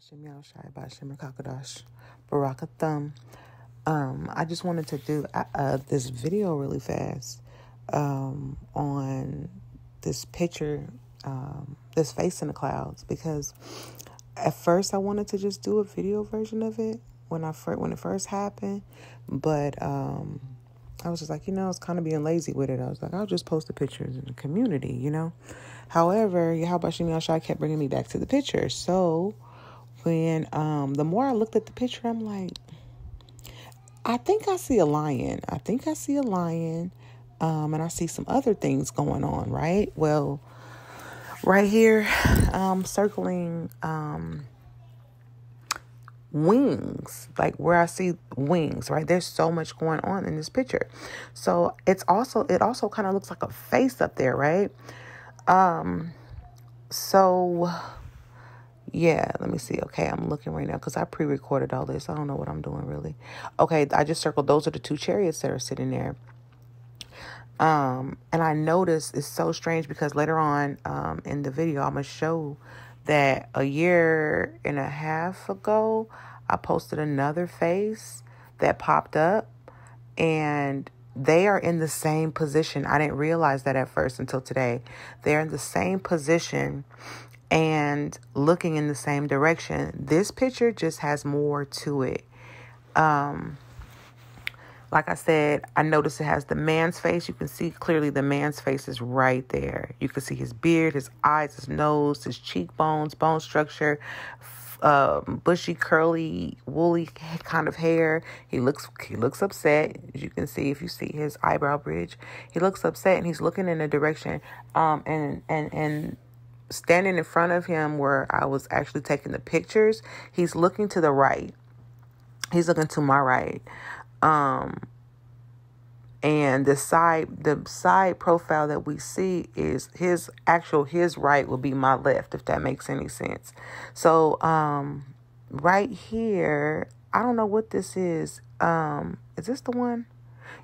Hashem Yahushai Bashem Kakadash Barakathum. Um, I just wanted to do uh, uh, this video really fast um, on this picture, um, this face in the clouds, because at first I wanted to just do a video version of it when I first, when it first happened, but um, I was just like, you know, it's kind of being lazy with it. I was like, I'll just post the pictures in the community, you know. However, Yahweh Yahushai kept bringing me back to the picture, so when um the more I looked at the picture, I'm like, I think I see a lion. I think I see a lion. Um, and I see some other things going on, right? Well, right here, um, circling um wings, like where I see wings, right? There's so much going on in this picture. So it's also it also kind of looks like a face up there, right? Um so yeah, let me see. Okay, I'm looking right now because I pre recorded all this. I don't know what I'm doing really. Okay, I just circled those are the two chariots that are sitting there. Um, and I noticed it's so strange because later on um, in the video, I'm going to show that a year and a half ago, I posted another face that popped up and they are in the same position. I didn't realize that at first until today. They're in the same position and looking in the same direction. This picture just has more to it. Um, like I said, I noticed it has the man's face. You can see clearly the man's face is right there. You can see his beard, his eyes, his nose, his cheekbones, bone structure, um, bushy, curly, woolly kind of hair. He looks he looks upset. As you can see, if you see his eyebrow bridge, he looks upset and he's looking in a direction. Um, and and and standing in front of him where I was actually taking the pictures, he's looking to the right. He's looking to my right. Um and the side the side profile that we see is his actual his right will be my left if that makes any sense. So um right here, I don't know what this is. Um is this the one?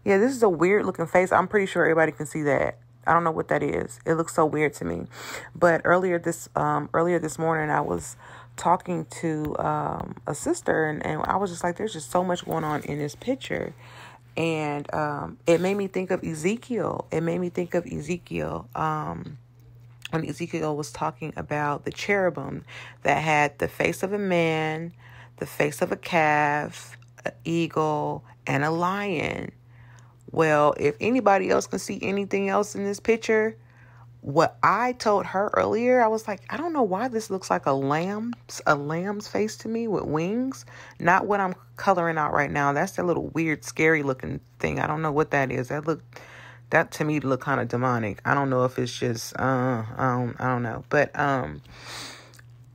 Yeah, this is a weird looking face. I'm pretty sure everybody can see that. I don't know what that is. It looks so weird to me. But earlier this um, earlier this morning, I was talking to um, a sister, and, and I was just like, "There's just so much going on in this picture," and um, it made me think of Ezekiel. It made me think of Ezekiel. Um, when Ezekiel was talking about the cherubim that had the face of a man, the face of a calf, an eagle, and a lion well, if anybody else can see anything else in this picture, what I told her earlier, I was like, I don't know why this looks like a lamb's a lamb's face to me with wings. Not what I'm coloring out right now. That's that little weird, scary looking thing. I don't know what that is. That look that to me look kind of demonic. I don't know if it's just uh um I don't know. But um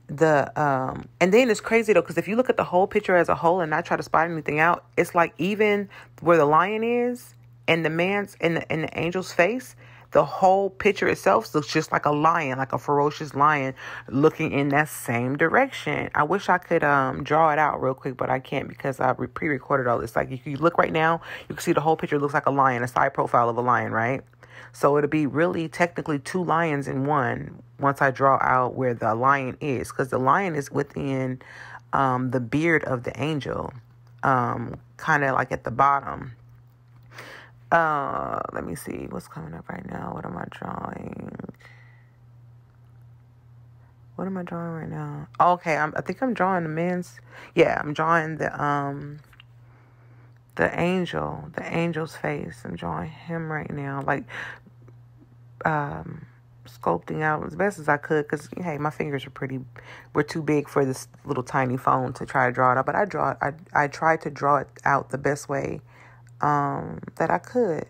the um and then it's crazy though because if you look at the whole picture as a whole and not try to spot anything out, it's like even where the lion is and the man's in the in the angel's face, the whole picture itself looks just like a lion, like a ferocious lion looking in that same direction. I wish I could um draw it out real quick, but I can't because I pre-recorded all this. Like if you look right now, you can see the whole picture looks like a lion, a side profile of a lion, right? So it'll be really technically two lions in one once I draw out where the lion is, because the lion is within um, the beard of the angel, um, kind of like at the bottom. Uh, let me see what's coming up right now. What am I drawing? What am I drawing right now? okay, I'm, I think I'm drawing the man's. Yeah, I'm drawing the um the angel, the angel's face. I'm drawing him right now, like um sculpting out as best as I could because hey, my fingers are pretty were too big for this little tiny phone to try to draw it out. But I draw I I tried to draw it out the best way um, that I could.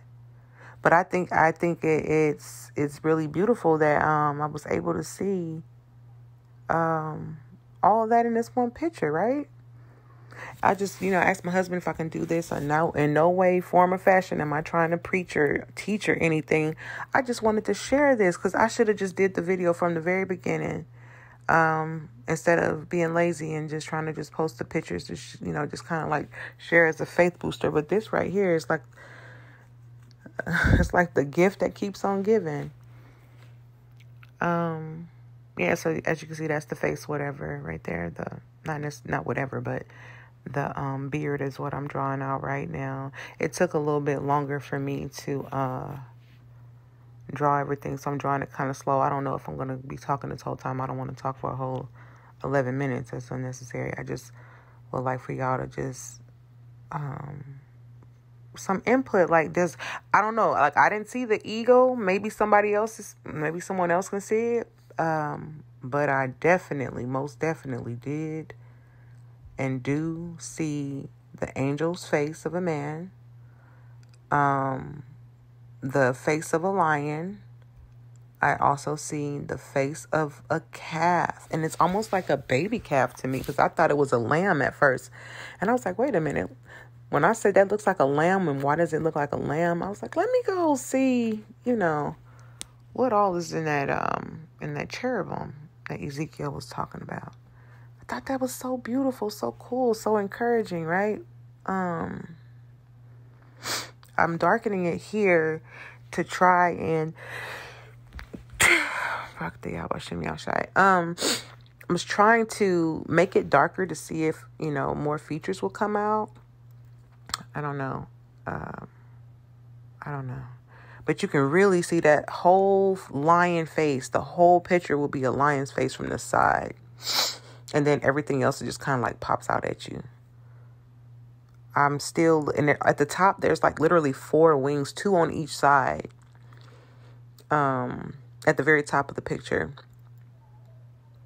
But I think I think it, it's it's really beautiful that um, I was able to see um, all that in this one picture, right? I just, you know, asked my husband if I can do this. Or no, in no way, form, or fashion am I trying to preach or teach or anything. I just wanted to share this because I should have just did the video from the very beginning um, instead of being lazy and just trying to just post the pictures to, sh- you know, just kind of like share as a faith booster. But this right here is like, it's like the gift that keeps on giving. Um, yeah, so as you can see, that's the face, whatever, right there, the not not whatever, but the um, beard is what I'm drawing out right now. It took a little bit longer for me to uh, draw everything, so I'm drawing it kind of slow. I don't know if I'm going to be talking this whole time. I don't want to talk for a whole 11 minutes. That's unnecessary. I just would like for y'all to just um, some input like this. I don't know. Like I didn't see the ego. Maybe somebody else is. Maybe someone else can see it. Um, but I definitely, most definitely did and do see the angel's face of a man, um, the face of a lion. I also seen the face of a calf, and it's almost like a baby calf to me because I thought it was a lamb at first, and I was like, "Wait a minute." When I said that looks like a lamb, and why does it look like a lamb? I was like, "Let me go see, you know, what all is in that um in that cherubim that Ezekiel was talking about." I thought that was so beautiful, so cool, so encouraging, right? Um I'm darkening it here to try and um I was trying to make it darker to see if, you know, more features will come out. I don't know. Um, I don't know. But you can really see that whole lion face. The whole picture will be a lion's face from the side. And then everything else just kind of like pops out at you. I'm still, and at the top, there's like literally four wings, two on each side. Um, at the very top of the picture.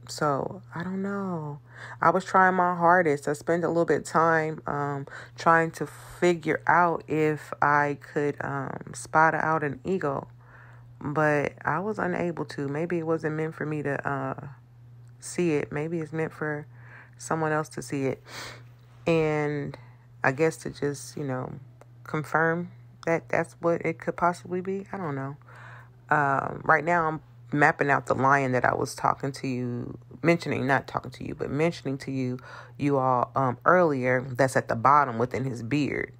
So I don't know. I was trying my hardest. I spent a little bit of time um, trying to figure out if I could um, spot out an eagle, but I was unable to. Maybe it wasn't meant for me to uh, see it. Maybe it's meant for someone else to see it. And I guess to just, you know, confirm that that's what it could possibly be. I don't know. Um, right now, I'm mapping out the lion that I was talking to you, mentioning, not talking to you, but mentioning to you, you all um, earlier. That's at the bottom within his beard.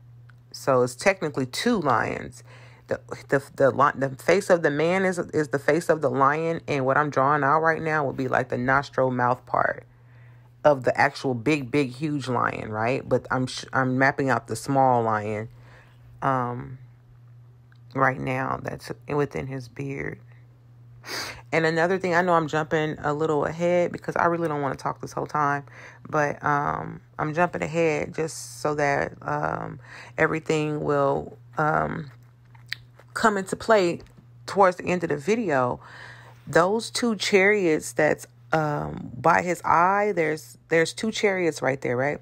So it's technically two lions. The, the the the face of the man is is the face of the lion, and what I'm drawing out right now would be like the nostril mouth part of the actual big big huge lion, right? But I'm I'm mapping out the small lion, um, right now that's within his beard. And another thing, I know I'm jumping a little ahead because I really don't want to talk this whole time, but um, I'm jumping ahead just so that um, everything will um, come into play towards the end of the video. Those two chariots that's um, by his eye, there's there's two chariots right there, right?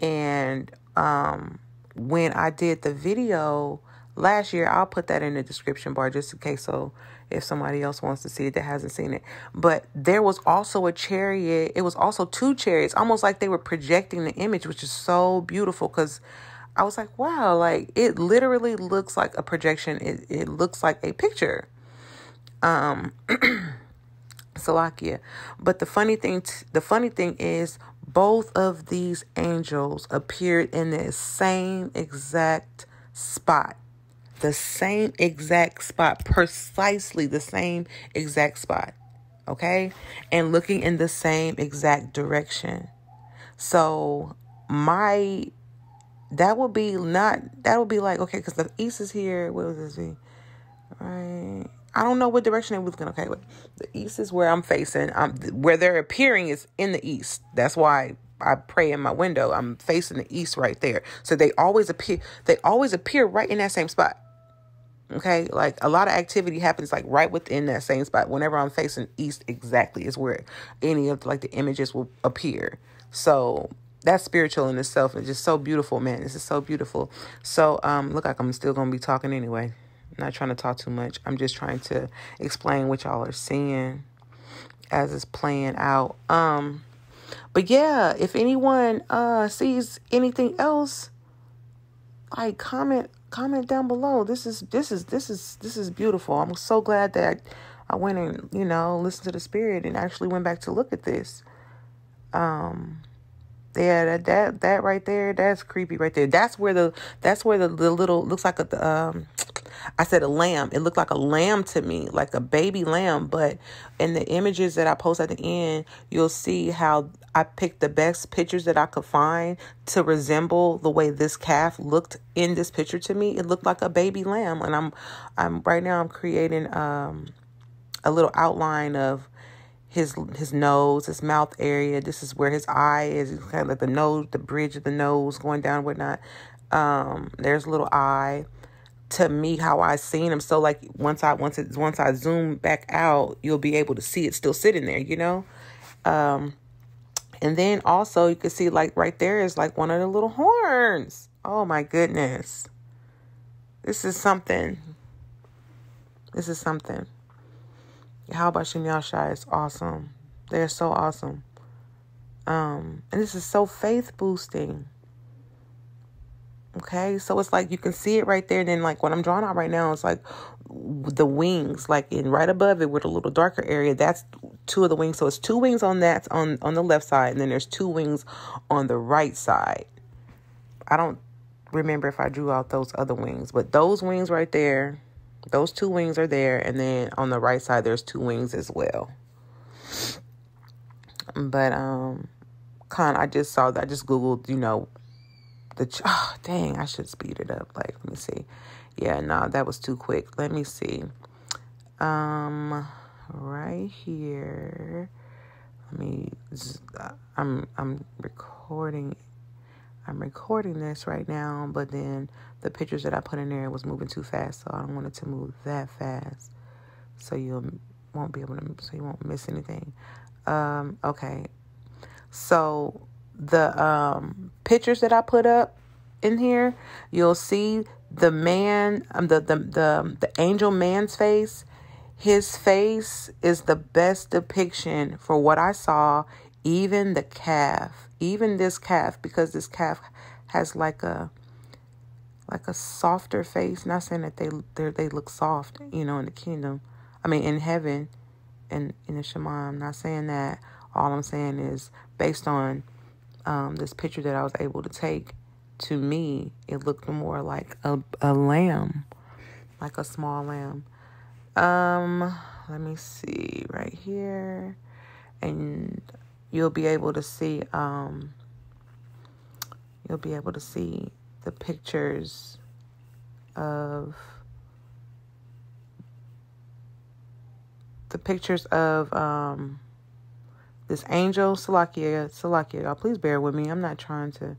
And um, when I did the video last year, I'll put that in the description bar just in case so if somebody else wants to see it that hasn't seen it. But there was also a chariot. It was also two chariots, almost like they were projecting the image, which is so beautiful because I was like, wow, like it literally looks like a projection. It, it looks like a picture. Um, Salakia. But the funny thing, t- the funny thing is, both of these angels appeared in the same exact spot the same exact spot, precisely the same exact spot. Okay? And looking in the same exact direction. So, my that would be not that would be like okay because the east is here what was this be right i don't know what direction it was going okay wait. the east is where i'm facing I'm where they're appearing is in the east that's why I pray in my window. I'm facing the east right there. So they always appear they always appear right in that same spot. Okay, like a lot of activity happens like right within that same spot. Whenever I'm facing east, exactly is where any of like the images will appear. So that's spiritual in itself. It's just so beautiful, man. This is so beautiful. So um, look like I'm still gonna be talking anyway. I'm not trying to talk too much. I'm just trying to explain what y'all are seeing as it's playing out. Um, but yeah, if anyone uh sees anything else, like comment comment down below. This is this is this is this is beautiful. I'm so glad that I went and you know listened to the spirit and actually went back to look at this. Um, yeah, that that that right there, that's creepy right there. That's where the that's where the, the little looks like a um. I said a lamb. It looked like a lamb to me, like a baby lamb. But in the images that I post at the end, you'll see how I picked the best pictures that I could find to resemble the way this calf looked in this picture to me. It looked like a baby lamb, and I'm, I'm right now I'm creating um, a little outline of his his nose, his mouth area. This is where his eye is. Kind of like the nose, the bridge of the nose going down, whatnot. Um, there's a little eye. To me, how I seen him. So like once I once it once I zoom back out, you'll be able to see it still sitting there. You know. Um, and then also you can see like right there is like one of the little horns. Oh my goodness. This is something. This is something. How about Shem Shai is awesome. They're so awesome. Um, and this is so faith boosting. Okay, so it's like you can see it right there. And then, like what I'm drawing out right now, it's like the wings, like in right above it with a little darker area. That's two of the wings. So it's two wings on that on on the left side, and then there's two wings on the right side. I don't remember if I drew out those other wings, but those wings right there those two wings are there, and then on the right side, there's two wings as well. But um, con, I just saw that. I just googled, you know, the oh, dang. I should speed it up. Like, let me see. Yeah, no, that was too quick. Let me see. Um, right here. Let me. I'm I'm recording I'm recording this right now, but then the pictures that I put in there was moving too fast, so I don't want it to move that fast. So you won't be able to, so you won't miss anything. Um, okay. So the um, pictures that I put up in here, you'll see the man, um, the, the, the, the angel man's face. His face is the best depiction for what I saw, even the calf even this calf because this calf has like a like a softer face. Not saying that they they look soft you know in the kingdom. I mean in heaven and in the shema. I'm not saying that. All i'm saying is based on um, this picture that i was able to take to me it looked more like a, a lamb like a small lamb. Um let me see right here. And you'll be able to see um, you'll be able to see the pictures of the pictures of um, this angel Salakia Salakia. Y'all please bear with me. I'm not trying to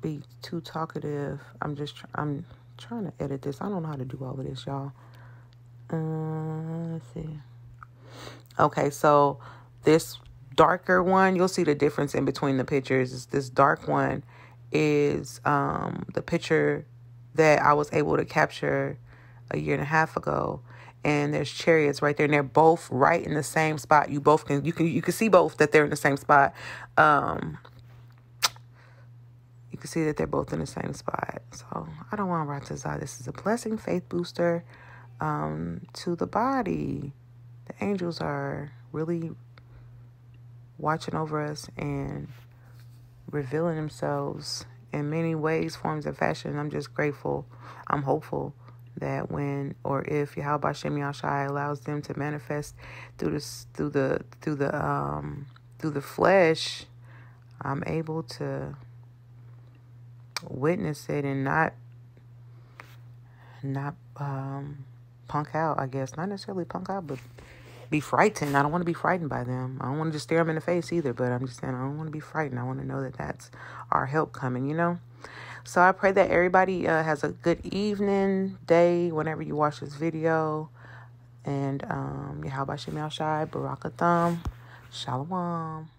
be too talkative. I'm just tr- I'm trying to edit this. I don't know how to do all of this, y'all. Uh, let's see. Okay, so this darker one, you'll see the difference in between the pictures. This dark one is um, the picture that I was able to capture a year and a half ago. And there's chariots right there, and they're both right in the same spot. You both can you can you can see both that they're in the same spot. Um, you can see that they're both in the same spot. So I don't want to Ratazah. This is a blessing, faith booster um, to the body. The angels are really watching over us and revealing themselves in many ways, forms, and fashion. I'm just grateful. I'm hopeful that when or if Yahweh Shem Yashai allows them to manifest through this through the through the um through the flesh, I'm able to witness it and not not um punk out, I guess. Not necessarily punk out, but be frightened. I don't want to be frightened by them. I don't want to just stare them in the face either, but I'm just saying I don't want to be frightened. I want to know that that's our help coming, you know? So I pray that everybody uh, has a good evening, day, whenever you watch this video. And um, Yahweh Shem Shai, Barakatham, Shalom.